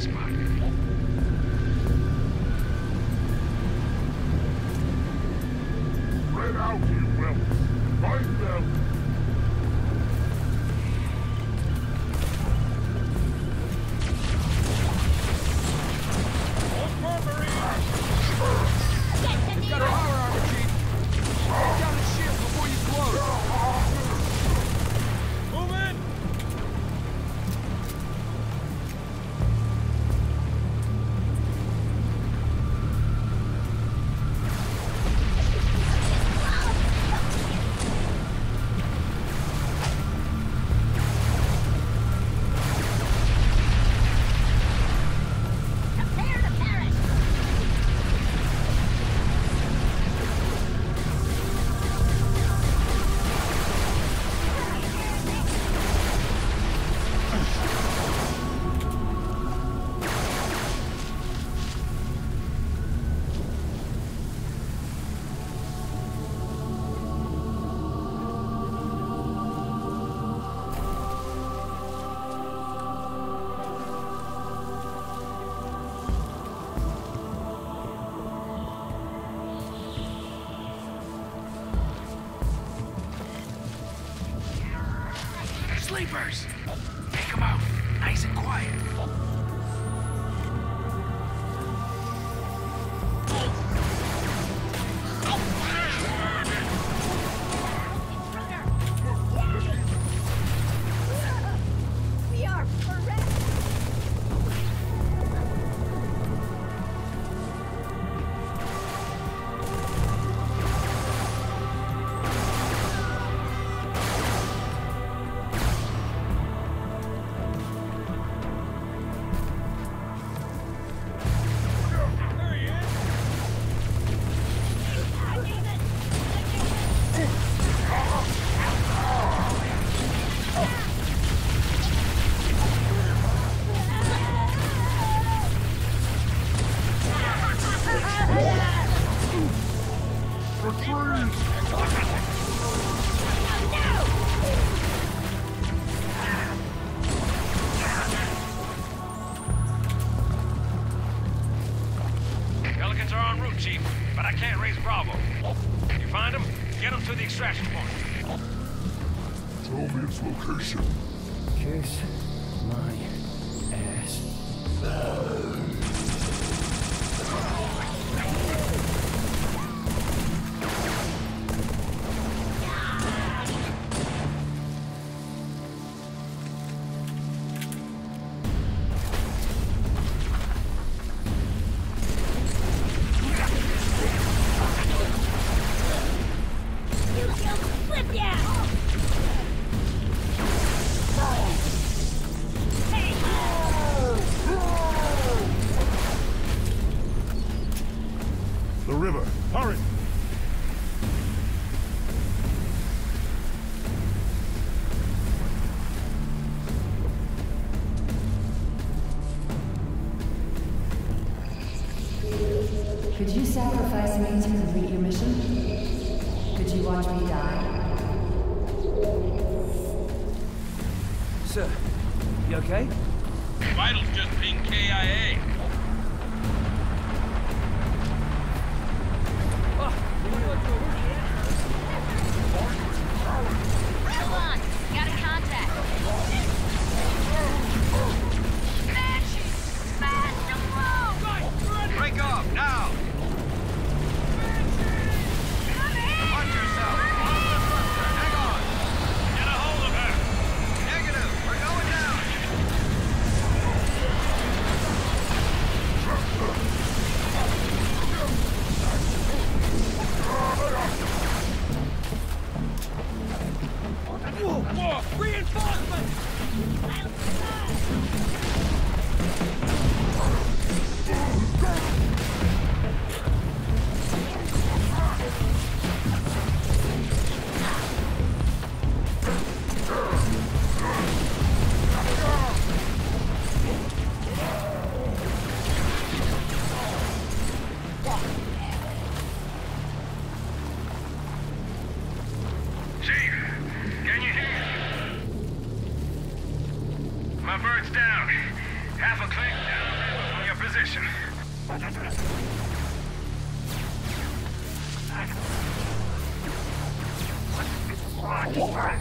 spot. Sleepers! Take them out, nice and quiet. Pelicans are en route, Chief, but I can't raise Bravo. You find them, get them to the extraction point. Tell me its location. Kiss my ass. The river. Hurry. Could you sacrifice me to complete your mission? Could you watch me die? Sir, you okay? Vitals just pinged KIA. Hold on! My bird's down. Half a click down on your position. What?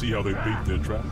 See how they beat their trap?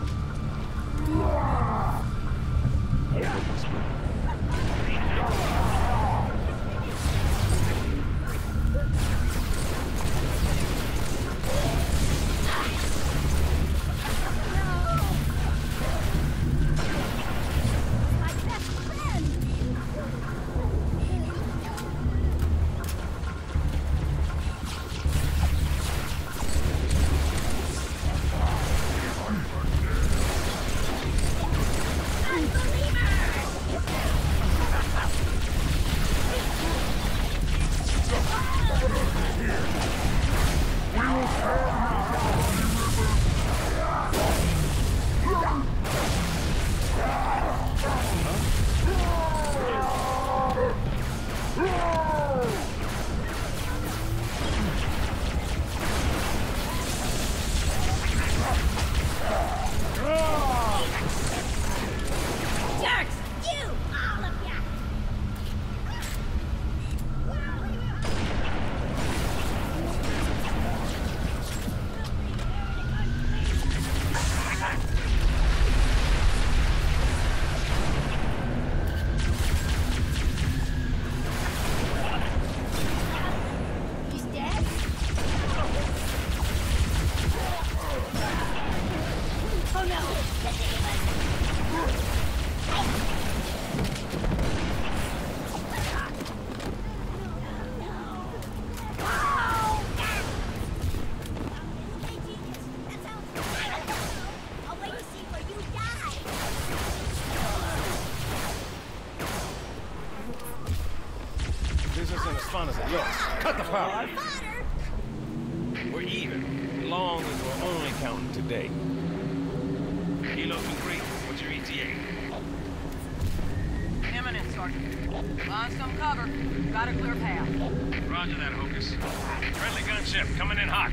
This isn't as fun as it looks. Cut the power. We're even, long as we're only counting today. Helo complete. What's your ETA? Imminent, Sergeant. Find some cover. Got a clear path. Roger that, Hocus. Friendly gunship coming in hot.